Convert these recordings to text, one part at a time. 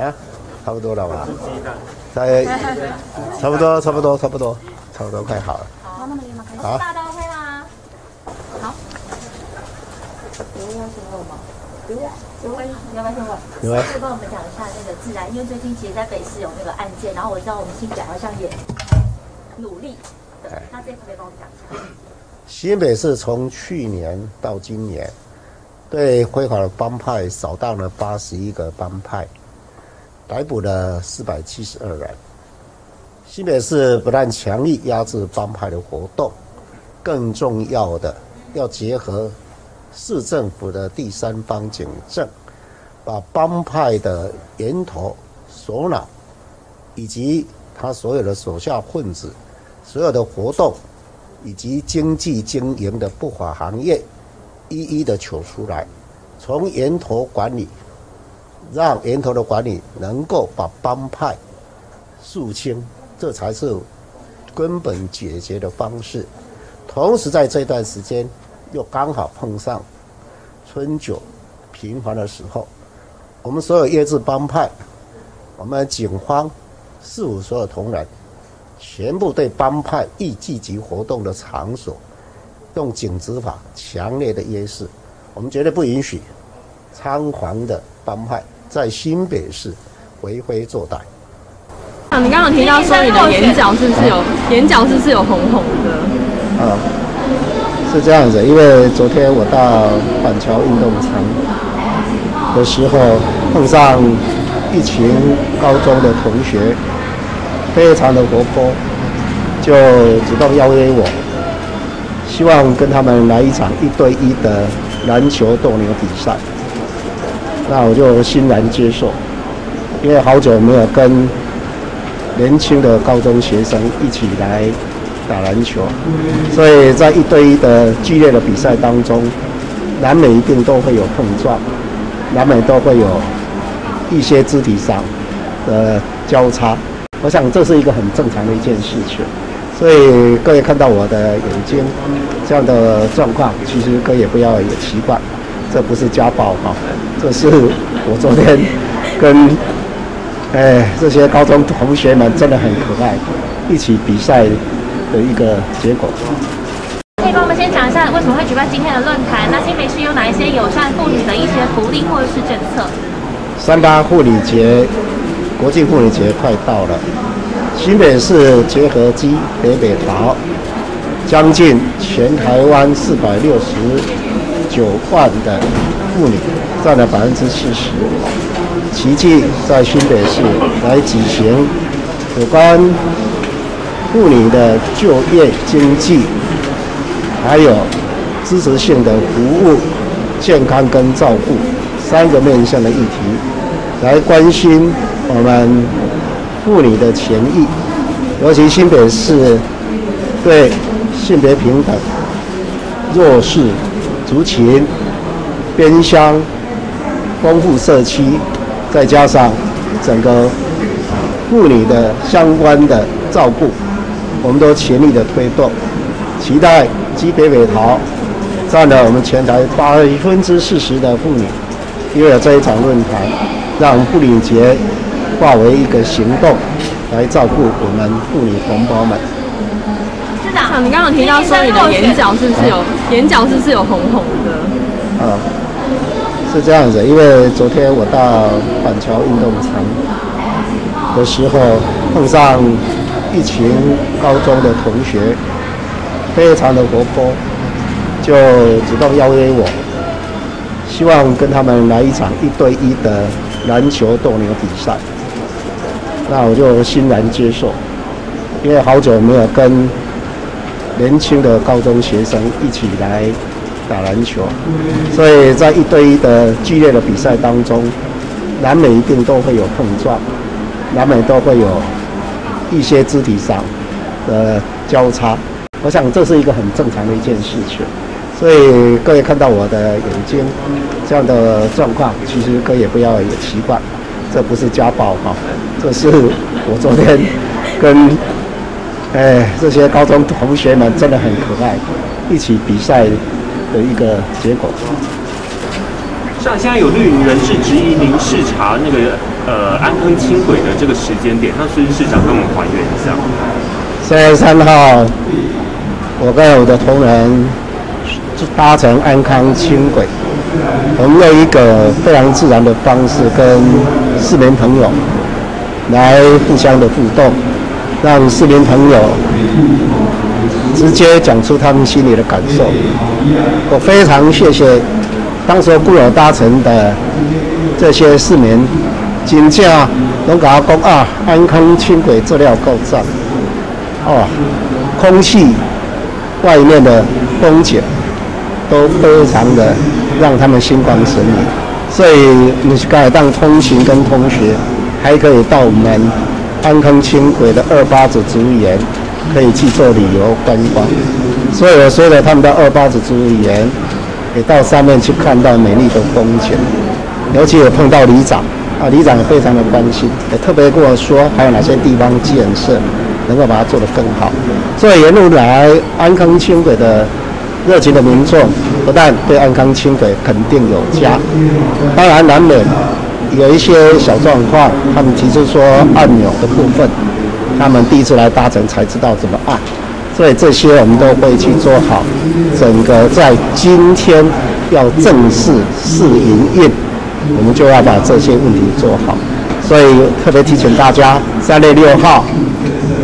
啊，差不多了吧？在，差不多，差不多，差不多，差不多快好了。好，那么你们开始。好大家 OK 吗？好。有要先问吗？有啊，有问，你要不要先问？有啊可以帮我们讲一下那个自然，因为最近其实在北市有那个案件，然后我知道我们新北好像也努力的，那这可不可以帮我们讲一下？新北市从去年到今年，对非法的帮派扫荡了八十一个帮派，逮捕了四百七十二人。新北市不但强力压制帮派的活动，更重要的要结合市政府的第三方警政，把帮派的源头、首脑以及他所有的手下混子所有的活动。以及经济经营的不法行业，一一的求出来，从源头管理，让源头的管理能够把帮派肃清，这才是根本解决的方式。同时，在这段时间又刚好碰上春酒频繁的时候，我们所有业制帮派，我们警方、事务所有同仁。全部对帮派易聚集活动的场所，用警执法强烈的约束，我们绝对不允许猖狂的帮派在新北市为非作歹。啊，你刚刚提到说你的眼角是不是有眼角是不是有红红的？啊，是这样子，因为昨天我到板桥运动场的时候，碰上一群高中的同学。非常的活泼，就主动邀约我，希望跟他们来一场一对一的篮球斗牛比赛。那我就欣然接受，因为好久没有跟年轻的高中学生一起来打篮球，所以在一对一的剧烈的比赛当中，难免一定都会有碰撞，难免都会有一些肢体上的交叉。我想这是一个很正常的一件事情，所以各位看到我的眼睛这样的状况，其实各位也不要也奇怪，这不是家暴哈，这是我昨天跟哎这些高中同学们真的很可爱，一起比赛的一个结果。可以帮我们先讲一下为什么会举办今天的论坛？那新北市有哪一些友善妇女的一些福利或者是政策？三八妇女节。国际妇女节快到了，新北市结合基北北桃，将近全台湾四百六十九万的妇女，占了百分之四十，奇迹在新北市来举行有关妇女的就业经济，还有支持性的服务、健康跟照顾三个面向的议题，来关心。我们妇女的权益，尤其新北市对性别平等、弱势族群、边乡、丰富社区，再加上整个妇女的相关的照顾，我们都全力的推动。期待基北北桃占了我们全台百分之四十的妇女，因为这一场论坛，让妇女节。化为一个行动，来照顾我们妇女同胞们。你刚刚提到说你的眼角是不是有眼角是不是有红红的？啊，是这样子，因为昨天我到板桥运动场的时候，碰上一群高中的同学，非常的活泼，就主动邀约我，希望跟他们来一场一对一的篮球斗牛比赛。那我就欣然接受，因为好久没有跟年轻的高中学生一起来打篮球，所以在一对一的剧烈的比赛当中，难免一定都会有碰撞，难免都会有一些肢体上的交叉。我想这是一个很正常的一件事情，所以各位看到我的眼睛这样的状况，其实各位也不要也奇怪。这不是家暴哈，这是我昨天跟哎这些高中同学们真的很可爱，一起比赛的一个结果。像现在有绿营人士质疑您视察那个呃安坑轻轨的这个时间点，那孙市长跟我们还原一下。三月三号，我跟我的同仁搭乘安康轻轨，我们用一个非常自然的方式跟市民朋友来互相的互动，让市民朋友直接讲出他们心里的感受。我非常谢谢当时跟我搭乘的这些市民，真正拢甲我讲啊，安康轻轨资料够赞。哦，空气外面的风景都非常的让他们心旷神怡，所以你是该当通行跟同学，还可以到我们安康轻轨的二八子植物园，可以去做旅游观光。所以我说的他们到二八子植物园，也到上面去看到美丽的风景，尤其也碰到里长，啊，里长也非常的关心，也特别跟我说还有哪些地方建设。能够把它做得更好，所以沿路来安康轻轨的热情的民众，不但对安康轻轨肯定有加，当然难免有一些小状况，他们提出说按钮的部分，他们第一次来搭乘才知道怎么按，所以这些我们都会去做好，整个在今天要正式试营运，我们就要把这些问题做好，所以特别提醒大家，三月六号。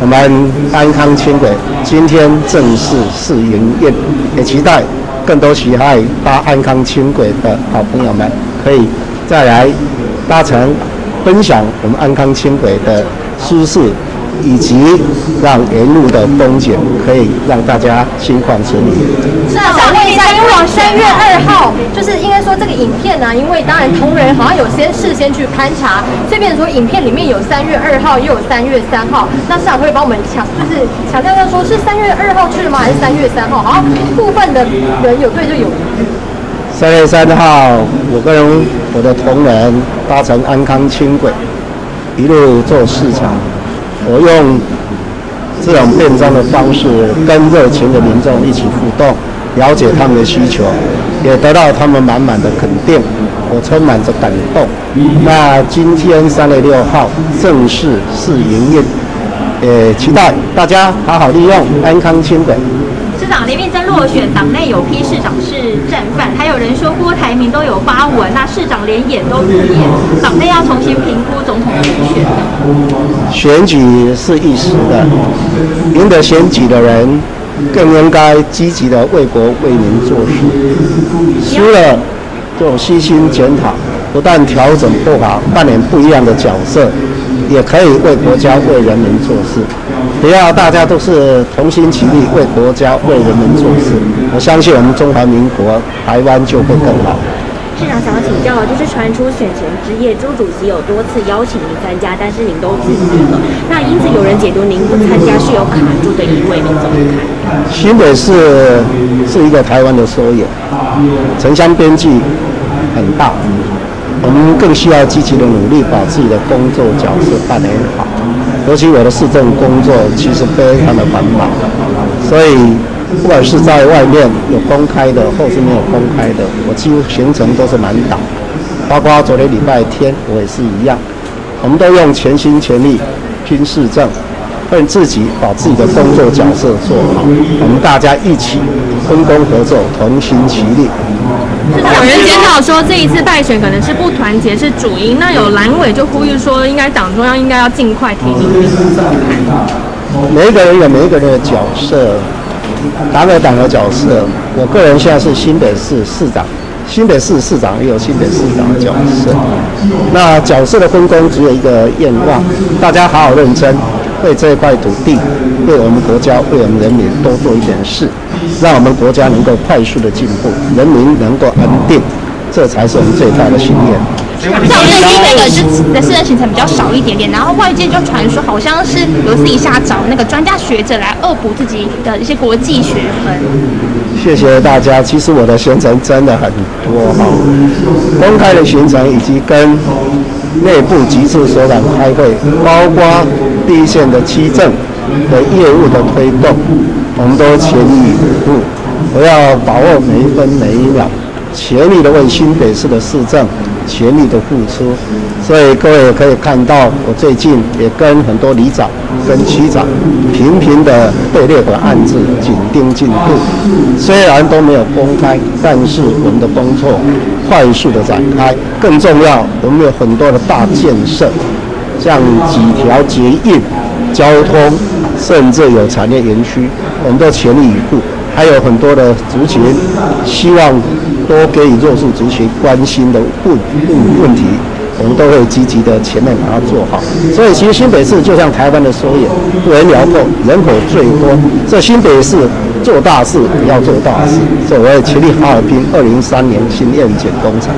我们安康轻轨今天正式试营运，也期待更多喜爱搭安康轻轨的好朋友们可以再来搭乘，分享我们安康轻轨的舒适。以及让沿路的风景可以让大家心旷神怡。是啊，想问一下，因为三月二号就是应该说这个影片呢，因为当然同仁好像有先事先去勘察，这边说影片里面有三月二号，又有三月三号，那市长会帮我们强，就是强调要说是三月二号去了吗？还是三月三号？好像部分的人有对就有。三月三号，我跟我的同仁搭乘安康轻轨，一路做市场。我用这种变装的方式跟热情的民众一起互动，了解他们的需求，也得到他们满满的肯定，我充满着感动。那今天三月六号正式试营运，也期待大家好好利用安康轻轨。市长林明真落选，党内有批市长是战，有人说郭台铭都有发文，那市长连演都不演，党内要重新评估总统的人选。选举是一时的，赢得选举的人更应该积极的为国为民做事，输了就虚心检讨，不但调整不好，扮演不一样的角色。也可以为国家、为人民做事，只要大家都是同心齐力为国家、为人民做事，我相信我们中华民国台湾就会更好。市长想要请教，就是传出选前之夜，朱主席有多次邀请您参加，但是您都拒绝了。那因此有人解读您不参加是有卡住的意味，您怎么看？新北市是一个台湾的缩影，城乡边际很大。我们更需要积极的努力，把自己的工作角色扮演好。尤其我的市政工作其实非常的繁忙，所以不管是在外面有公开的，或是没有公开的，我几乎行程都是满档。包括昨天礼拜天，我也是一样。我们都用全心全力拼市政，为自己把自己的工作角色做好。我们大家一起分工合作，同心齐力。有人检讨说这一次败选可能是不团结是主因，那有蓝委就呼吁说，应该党中央应该要尽快提名。每一个人有每一个人的角色，党有党的角色。我个人现在是新北市市长，新北市市长也有新北市长的角色。那角色的分工只有一个愿望，大家好好认真。为这一块土地，为我们国家，为我们人民多做一点事，让我们国家能够快速的进步，人民能够安定，这才是我们最大的心愿。像我们那个是的私人行程比较少一点点，然后外界就传说好像是有私底下找那个专家学者来恶补自己的一些国际学分。谢谢大家，其实我的行程真的很多哈，公开的行程以及跟内部局处所长开会，包括第一线的区政的业务的推动，我们都全力以赴。我要把握每一分每一秒，全力的为新北市的市政全力的付出。所以各位可以看到，我最近也跟很多里长、跟区长频频的对列的案子紧盯进度。虽然都没有公开，但是我们的工作快速的展开。更重要，我们有很多的大建设，像几条捷运、交通，甚至有产业园区，我们都全力以赴。还有很多的族群，希望多给予弱势族群关心的问问问题。我们都会积极的前面把它做好，所以其实新北市就像台湾的缩影，人辽阔，人口最多。这新北市做大事要做大事，所以我也全力哈尔滨二零三年新愿景工厂。